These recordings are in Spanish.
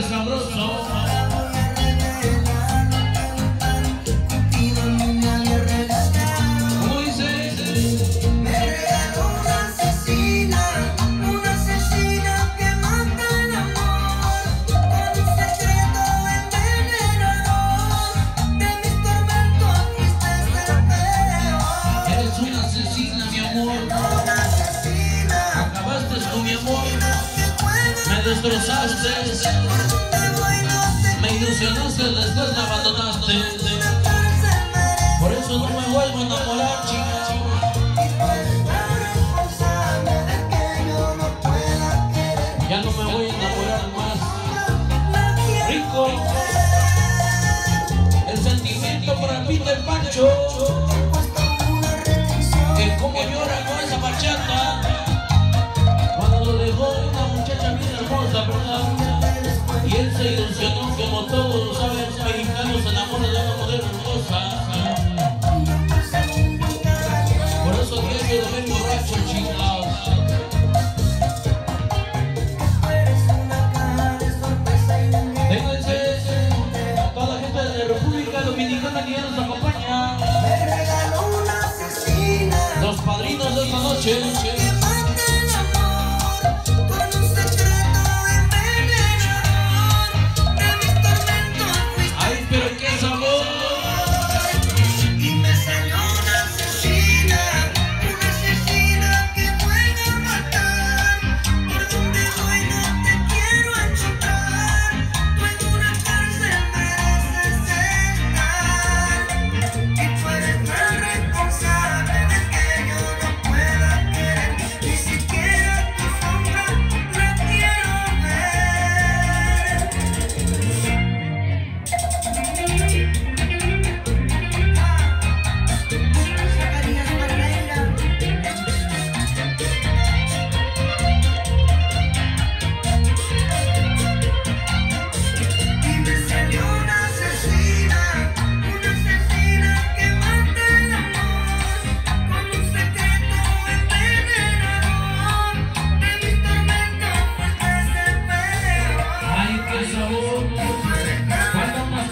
de São destrozaste. Me ilusionaste, después me abandonaste. Por eso no me vuelvo a enamorar, chica. Ya no me voy a enamorar más. Rico. Tengo a toda la gente de República Dominicana que nos acompaña Los padrinos de esta noche, noche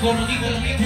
como digo,